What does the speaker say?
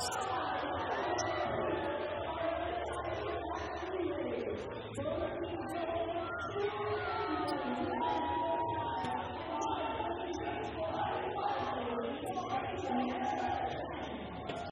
Thanks.